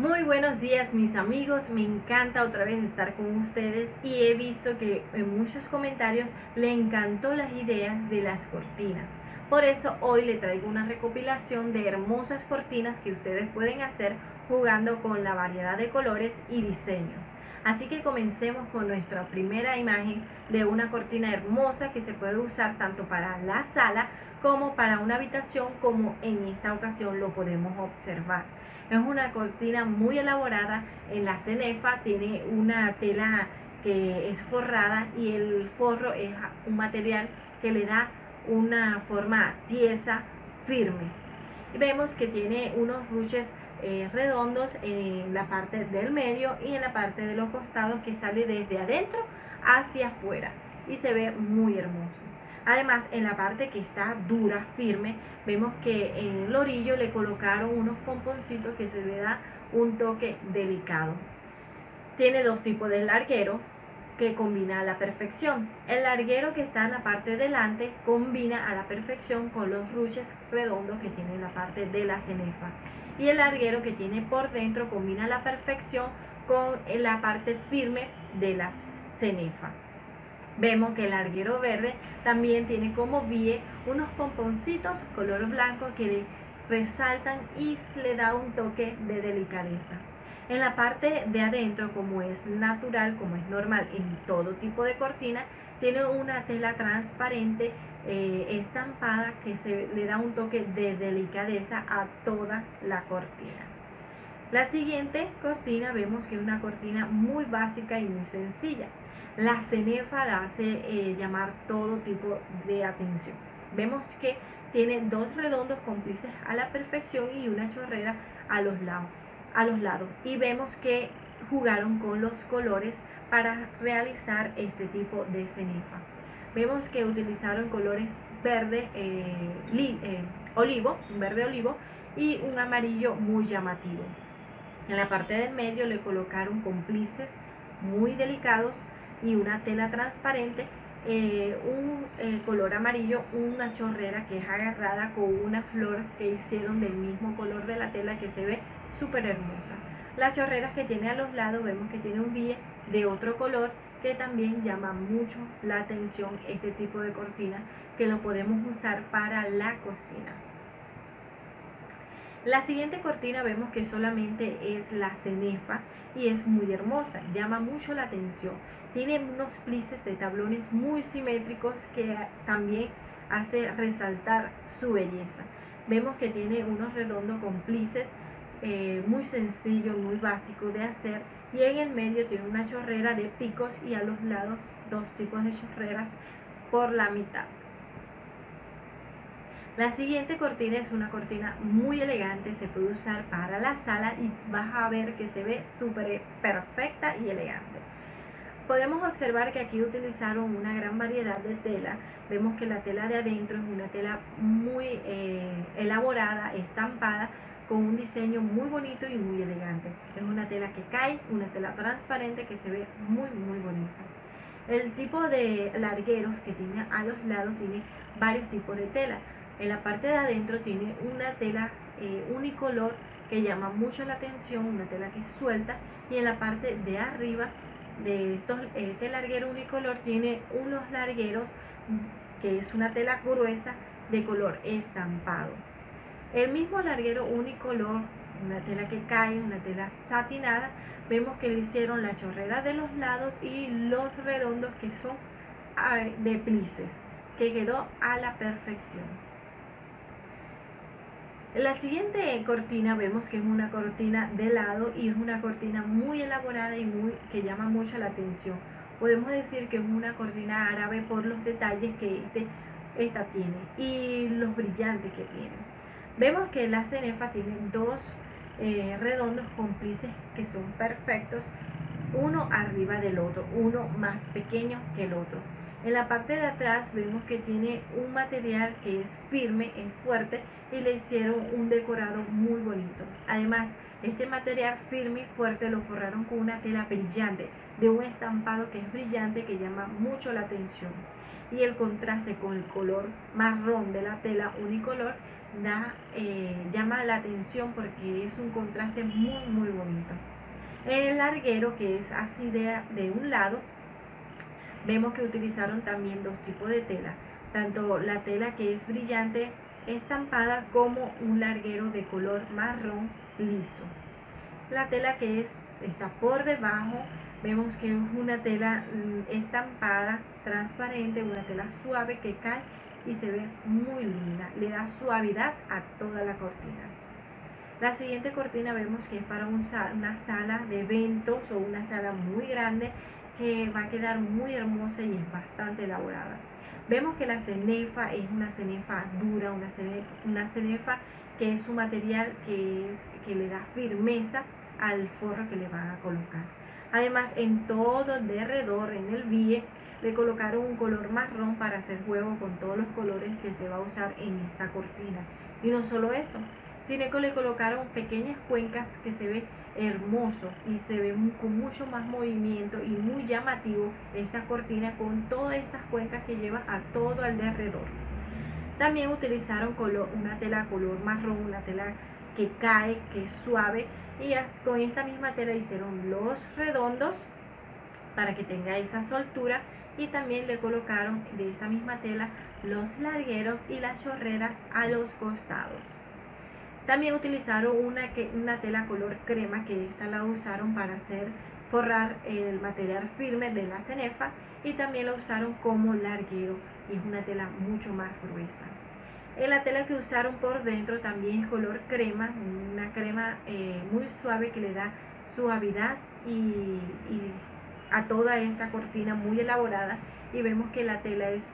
Muy buenos días mis amigos, me encanta otra vez estar con ustedes y he visto que en muchos comentarios le encantó las ideas de las cortinas. Por eso hoy le traigo una recopilación de hermosas cortinas que ustedes pueden hacer jugando con la variedad de colores y diseños. Así que comencemos con nuestra primera imagen de una cortina hermosa que se puede usar tanto para la sala como para una habitación como en esta ocasión lo podemos observar. Es una cortina muy elaborada en la cenefa, tiene una tela que es forrada y el forro es un material que le da una forma tiesa, firme. Vemos que tiene unos ruches eh, redondos en la parte del medio y en la parte de los costados que sale desde adentro hacia afuera y se ve muy hermoso. Además, en la parte que está dura, firme, vemos que en el orillo le colocaron unos pomponcitos que se le da un toque delicado. Tiene dos tipos de larguero que combina a la perfección. El larguero que está en la parte delante combina a la perfección con los ruches redondos que tiene en la parte de la cenefa. Y el larguero que tiene por dentro combina a la perfección con la parte firme de la cenefa. Vemos que el larguero verde también tiene como vie unos pomponcitos color blanco que resaltan y le da un toque de delicadeza. En la parte de adentro, como es natural, como es normal en todo tipo de cortina, tiene una tela transparente eh, estampada que se le da un toque de delicadeza a toda la cortina. La siguiente cortina vemos que es una cortina muy básica y muy sencilla. La cenefa la hace eh, llamar todo tipo de atención. Vemos que tiene dos redondos cómplices a la perfección y una chorrera a los lados a los lados y vemos que jugaron con los colores para realizar este tipo de cenefa. Vemos que utilizaron colores verde eh, eh, olivo, verde olivo y un amarillo muy llamativo. En la parte del medio le colocaron cómplices muy delicados y una tela transparente, eh, un color amarillo, una chorrera que es agarrada con una flor que hicieron del mismo color de la tela que se ve súper hermosa. Las chorreras que tiene a los lados vemos que tiene un bille de otro color que también llama mucho la atención este tipo de cortina que lo podemos usar para la cocina. La siguiente cortina vemos que solamente es la cenefa y es muy hermosa, llama mucho la atención. Tiene unos plices de tablones muy simétricos que también hace resaltar su belleza. Vemos que tiene unos redondos con plices eh, muy sencillo, muy básico de hacer y en el medio tiene una chorrera de picos y a los lados dos tipos de chorreras por la mitad. La siguiente cortina es una cortina muy elegante, se puede usar para la sala y vas a ver que se ve súper perfecta y elegante. Podemos observar que aquí utilizaron una gran variedad de tela. Vemos que la tela de adentro es una tela muy eh, elaborada, estampada, con un diseño muy bonito y muy elegante. Es una tela que cae, una tela transparente que se ve muy muy bonita. El tipo de largueros que tiene a los lados tiene varios tipos de tela. En la parte de adentro tiene una tela eh, unicolor que llama mucho la atención, una tela que suelta y en la parte de arriba de estos, este larguero unicolor tiene unos largueros que es una tela gruesa de color estampado. El mismo larguero unicolor, una tela que cae, una tela satinada, vemos que le hicieron la chorrera de los lados y los redondos que son de plices, que quedó a la perfección. La siguiente cortina vemos que es una cortina de lado y es una cortina muy elaborada y muy que llama mucho la atención. Podemos decir que es una cortina árabe por los detalles que este, esta tiene y los brillantes que tiene. Vemos que la cenefa tiene dos eh, redondos cómplices que son perfectos, uno arriba del otro, uno más pequeño que el otro. En la parte de atrás vemos que tiene un material que es firme, es fuerte y le hicieron un decorado muy bonito. Además, este material firme y fuerte lo forraron con una tela brillante, de un estampado que es brillante que llama mucho la atención. Y el contraste con el color marrón de la tela unicolor da, eh, llama la atención porque es un contraste muy muy bonito. El larguero que es así de, de un lado, vemos que utilizaron también dos tipos de tela, tanto la tela que es brillante estampada como un larguero de color marrón liso. La tela que es, está por debajo, vemos que es una tela mm, estampada, transparente, una tela suave que cae y se ve muy linda, le da suavidad a toda la cortina. La siguiente cortina vemos que es para una sala de eventos o una sala muy grande que va a quedar muy hermosa y es bastante elaborada. Vemos que la cenefa es una cenefa dura, una cenefa, que es un material que, le da firmeza al forro que le van a colocar. Además, en todo alrededor, en el bie, le colocaron un color marrón para hacer juego con todos los colores que se va a usar en esta cortina. Y no solo eso, que le colocaron pequeñas cuencas que se ve hermoso y se ve con mucho más movimiento y muy llamativo esta cortina con todas esas cuencas que lleva a todo alrededor. También utilizaron color, una tela color marrón, una tela que cae, que es suave y con esta misma tela hicieron los redondos para que tenga esa soltura y también le colocaron de esta misma tela los largueros y las chorreras a los costados. También utilizaron una, que, una tela color crema que esta la usaron para hacer forrar el material firme de la cenefa y también la usaron como larguero y es una tela mucho más gruesa. En la tela que usaron por dentro también es color crema, una crema eh, muy suave que le da suavidad y a toda esta cortina muy elaborada y vemos que la tela es,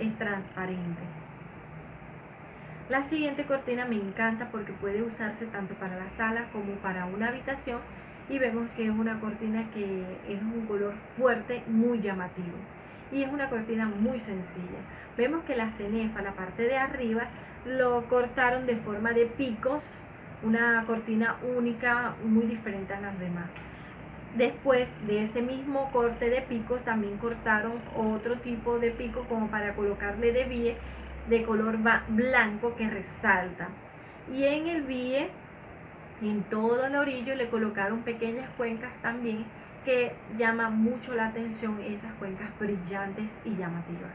es transparente. La siguiente cortina me encanta porque puede usarse tanto para la sala como para una habitación y vemos que es una cortina que es un color fuerte, muy llamativo. Y es una cortina muy sencilla. Vemos que la cenefa, la parte de arriba, lo cortaron de forma de picos, una cortina única, muy diferente a las demás. Después de ese mismo corte de picos también cortaron otro tipo de pico como para colocarle de bie de color blanco que resalta. Y en el bie, en todo el orillo, le colocaron pequeñas cuencas también que llaman mucho la atención esas cuencas brillantes y llamativas.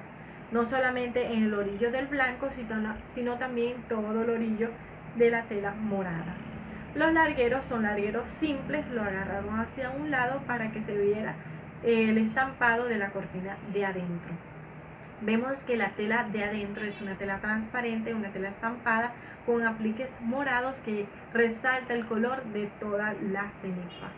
No solamente en el orillo del blanco, sino, sino también todo el orillo de la tela morada. Los largueros son largueros simples, lo agarraron hacia un lado para que se viera el estampado de la cortina de adentro. Vemos que la tela de adentro es una tela transparente, una tela estampada con apliques morados que resalta el color de toda la cenefa.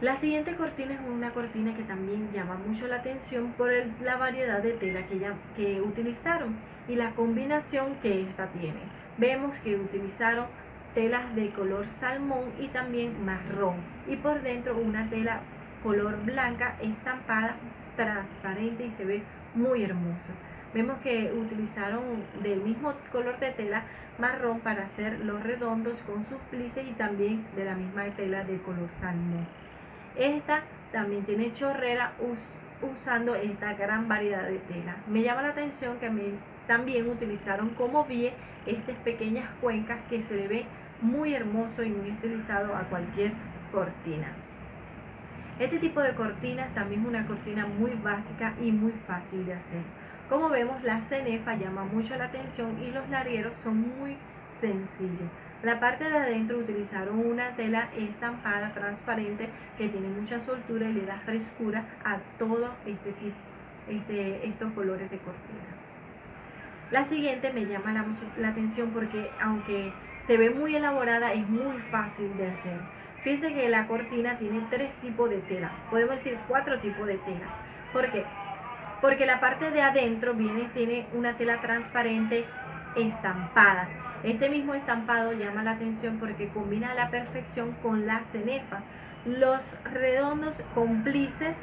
La siguiente cortina es una cortina que también llama mucho la atención por la variedad de tela que, que utilizaron y la combinación que esta tiene vemos que utilizaron telas de color salmón y también marrón y por dentro una tela color blanca estampada transparente y se ve muy hermosa vemos que utilizaron del mismo color de tela marrón para hacer los redondos con sus plices y también de la misma tela de color salmón esta también tiene chorrera usando esta gran variedad de tela. Me llama la atención que también utilizaron como vie estas pequeñas cuencas que se ve muy hermoso y muy estilizado a cualquier cortina. Este tipo de cortina también es una cortina muy básica y muy fácil de hacer. Como vemos, la cenefa llama mucho la atención y los largueros son muy sencillos. La parte de adentro utilizaron una tela estampada transparente que tiene mucha soltura y le da frescura a todo este este, estos colores de cortina. La siguiente me llama la, atención porque aunque se ve muy elaborada, es muy fácil de hacer. Fíjense que la cortina tiene tres tipos de tela, podemos decir cuatro tipos de tela. ¿Por qué? Porque la parte de adentro viene, tiene una tela transparente estampada. Este mismo estampado llama la atención porque combina a la perfección con la cenefa. Los redondos cómplices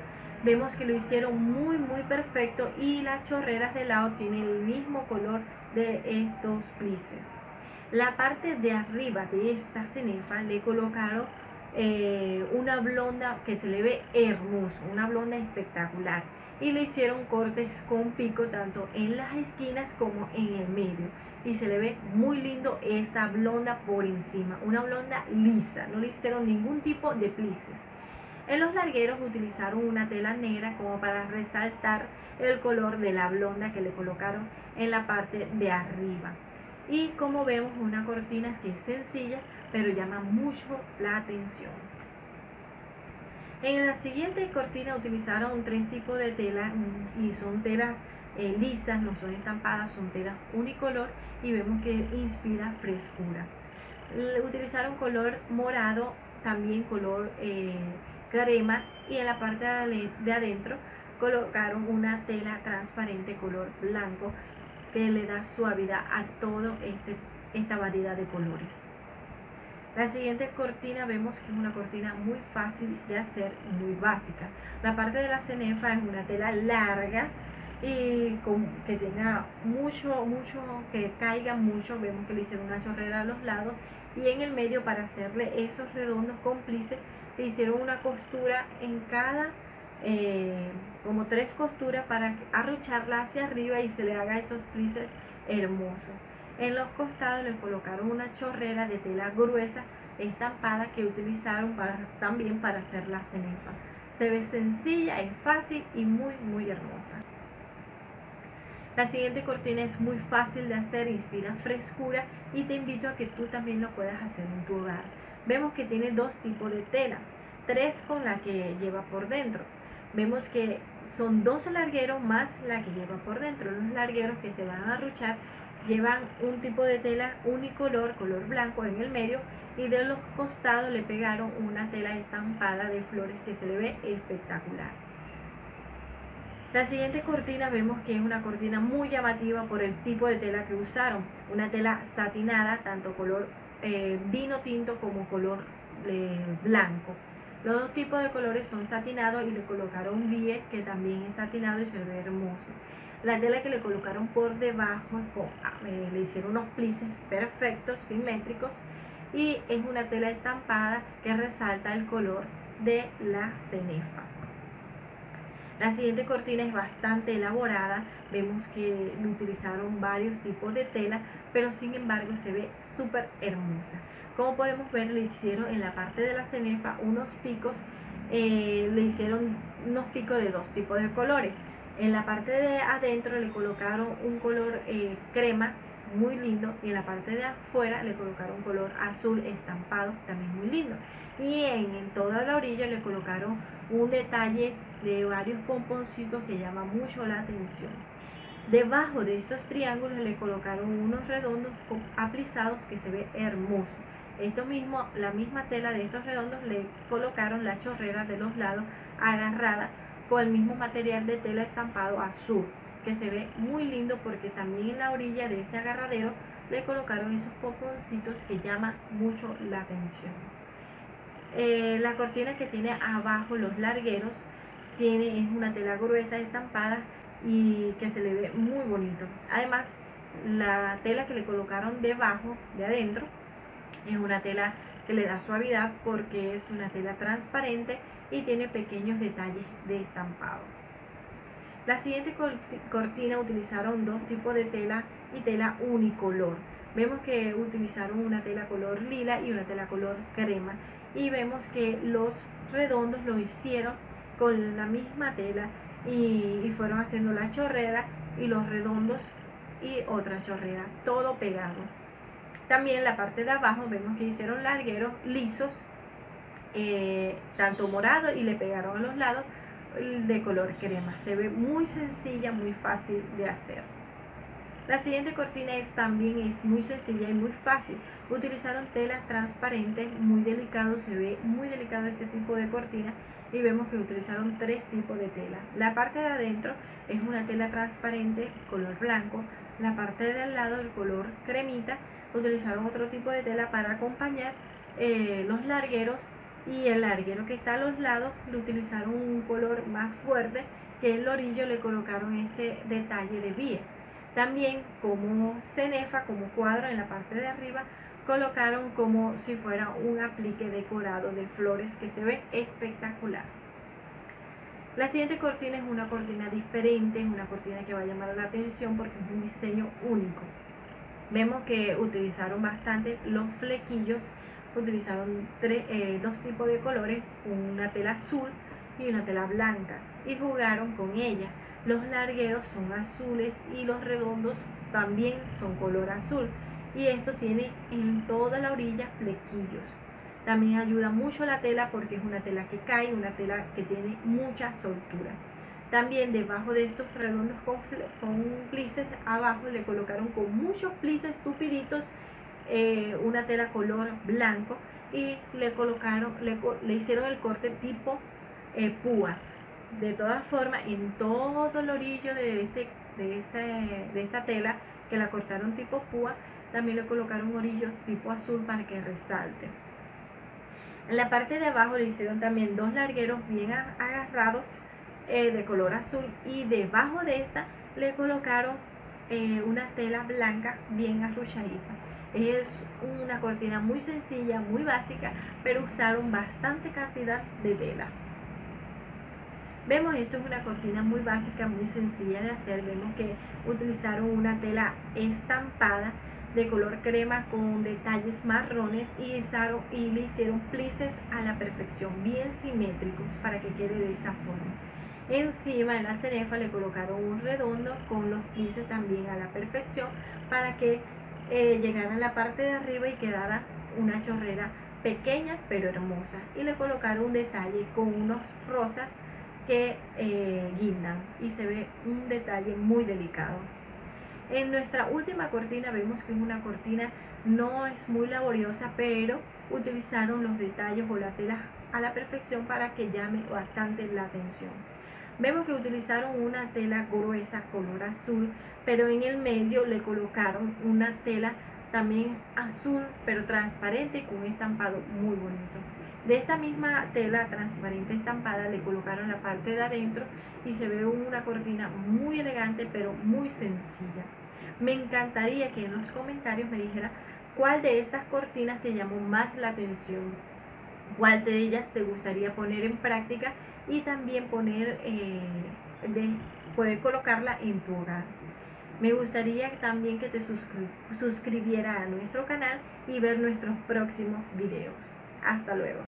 vemos que lo hicieron muy muy perfecto y las chorreras de lado tienen el mismo color de estos plices la parte de arriba de esta cenefa le colocaron eh, una blonda que se le ve hermoso una blonda espectacular y le hicieron cortes con pico tanto en las esquinas como en el medio y se le ve muy lindo esta blonda por encima, una blonda lisa, no le hicieron ningún tipo de plices. En los largueros utilizaron una tela negra como para resaltar el color de la blonda que le colocaron en la parte de arriba. Y como vemos, una cortina que es sencilla, pero llama mucho la atención. En la siguiente cortina utilizaron tres tipos de tela y son telas eh, lisas, no son estampadas, son telas unicolor y vemos que inspira frescura. Utilizaron color morado, también color eh, crema y en la parte de adentro colocaron una tela transparente color blanco que le da suavidad a toda este, esta variedad de colores. La siguiente cortina vemos que es una cortina muy fácil de hacer y muy básica. La parte de la cenefa es una tela larga y que tenga mucho, mucho, que caiga mucho. Vemos que le hicieron una chorrera a los lados y en el medio para hacerle esos redondos cómplices le hicieron una costura en cada eh, como tres costuras para arrucharla hacia arriba y se le haga esos plices hermosos. En los costados le colocaron una chorrera de tela gruesa estampada que utilizaron para, también para hacer la cenefa. Se ve sencilla, es fácil y muy muy hermosa. La siguiente cortina es muy fácil de hacer, inspira frescura y te invito a que tú también lo puedas hacer en tu hogar. Vemos que tiene dos tipos de tela, tres con la que lleva por dentro vemos que son dos largueros más la que lleva por dentro. Los largueros que se van a ruchar llevan un tipo de tela unicolor, color blanco en el medio y de los costados le pegaron una tela estampada de flores que se le ve espectacular. La siguiente cortina vemos que es una cortina muy llamativa por el tipo de tela que usaron. Una tela satinada, tanto color eh, vino tinto como color eh, blanco. Los dos tipos de colores son satinados y le colocaron bies que también es satinado y se ve hermoso. La tela que le colocaron por debajo, ah, eh, le hicieron unos plices perfectos, simétricos y es una tela estampada que resalta el color de la cenefa. La siguiente cortina es bastante elaborada, vemos que utilizaron varios tipos de tela, pero sin embargo se ve súper hermosa. Como podemos ver, le hicieron en la parte de la cenefa unos picos, eh, le hicieron unos picos de dos tipos de colores. En la parte de adentro le colocaron un color eh, crema muy lindo y en la parte de afuera le colocaron un color azul estampado también muy lindo. Y en, en toda la orilla le colocaron un detalle de varios pomponcitos que llama mucho la atención. Debajo de estos triángulos le colocaron unos redondos aplizados que se ve hermoso. Esto mismo, la misma tela de estos redondos le colocaron la chorrera de los lados agarrada con el mismo material de tela estampado azul, que se ve muy lindo porque también en la orilla de este agarradero le colocaron esos pomponcitos que llaman mucho la atención. Eh, la cortina que tiene abajo los largueros tiene es una tela gruesa estampada y que se le ve muy bonito. Además, la tela que le colocaron debajo, de adentro, es una tela que le da suavidad porque es una tela transparente y tiene pequeños detalles de estampado. La siguiente cortina utilizaron dos tipos de tela y tela unicolor. Vemos que utilizaron una tela color lila y una tela color crema y vemos que los redondos lo hicieron con la misma tela y, y fueron haciendo la chorrera y los redondos y otra chorrera, todo pegado. También en la parte de abajo vemos que hicieron largueros lisos, eh, tanto morado y le pegaron a los lados de color crema. Se ve muy sencilla, muy fácil de hacer. La siguiente cortina es también es muy sencilla y muy fácil. Utilizaron tela transparente, muy delicado, se ve muy delicado este tipo de cortina y vemos que utilizaron tres tipos de tela. La parte de adentro es una tela transparente color blanco, la parte de al lado el color cremita utilizaron otro tipo de tela para acompañar eh, los largueros y el larguero que está a los lados le utilizaron un color más fuerte que el orillo le colocaron este detalle de vía. También como cenefa, como cuadro en la parte de arriba, colocaron como si fuera un aplique decorado de flores que se ve espectacular. La siguiente cortina es una cortina diferente, es una cortina que va a llamar la atención porque es un diseño único. Vemos que utilizaron bastante los flequillos, utilizaron eh, dos tipos de colores, una tela azul y una tela blanca, y jugaron con ella. Los largueros son azules y los redondos también son color azul. Y esto tiene en toda la orilla flequillos. También ayuda mucho la tela porque es una tela que cae, una tela que tiene mucha soltura. También debajo de estos redondos con, con abajo le colocaron con muchos plices tupiditos eh, una tela color blanco y le colocaron, le, hicieron el corte tipo eh, púas. De todas formas, en todo el orillo de, este, de, este, de esta tela que la cortaron tipo púa, también le colocaron orillos tipo azul para que resalte. En la parte de abajo le hicieron también dos largueros bien agarrados eh, de color azul y debajo de esta le colocaron una tela blanca bien arruchadita. Es una cortina muy sencilla, muy básica, pero usaron bastante cantidad de tela. Vemos esto es una cortina muy básica, muy sencilla de hacer. Vemos que utilizaron una tela estampada de color crema con detalles marrones y, y le hicieron plices a la perfección, bien simétricos para que quede de esa forma. Encima de la cerefa le colocaron un redondo con los plices también a la perfección para que eh, a la parte de arriba y quedara una chorrera pequeña pero hermosa. Y le colocaron un detalle con unos rosas que eh, guindan y se ve un detalle muy delicado. En nuestra última cortina vemos que es una cortina no es muy laboriosa, pero utilizaron los detalles o a la perfección para que llame bastante la atención. Vemos que utilizaron una tela gruesa color azul, pero en el medio le colocaron una tela también azul, pero transparente con un estampado muy bonito. De esta misma tela transparente estampada le colocaron la parte de adentro y se ve una cortina muy elegante pero muy sencilla. Me encantaría que en los comentarios me dijera cuál de estas cortinas te llamó más la atención, cuál de ellas te gustaría poner en práctica y también poner, eh, de, poder colocarla en tu hogar. Me gustaría también que te suscri suscribiera a nuestro canal y ver nuestros próximos videos. Hasta luego.